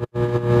Several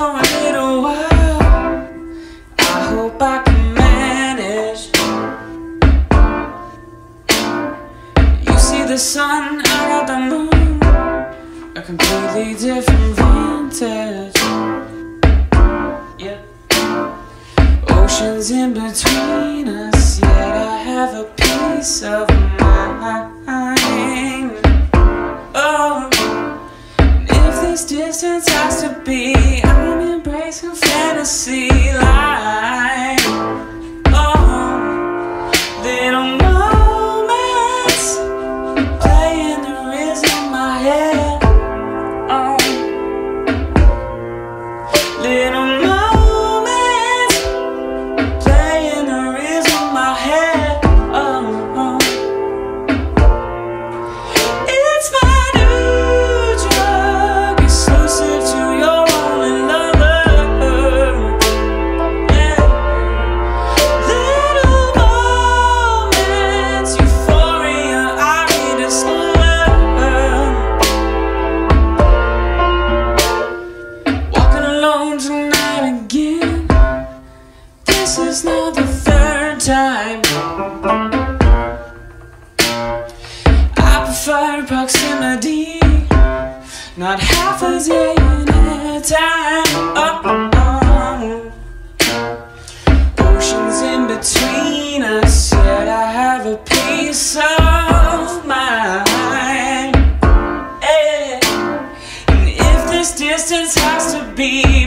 for a little while. I hope I can manage. You see the sun, I got the moon. A completely different vantage. Yeah. Oceans in between us, yet I have a peace of my mind. Oh. If this distance has to be, I'm embracing fantasy life. Time. I prefer proximity, not half a day at a time. Oh, oh, oh. Oceans in between us, yet I have a peace of mind. Yeah. And if this distance has to be,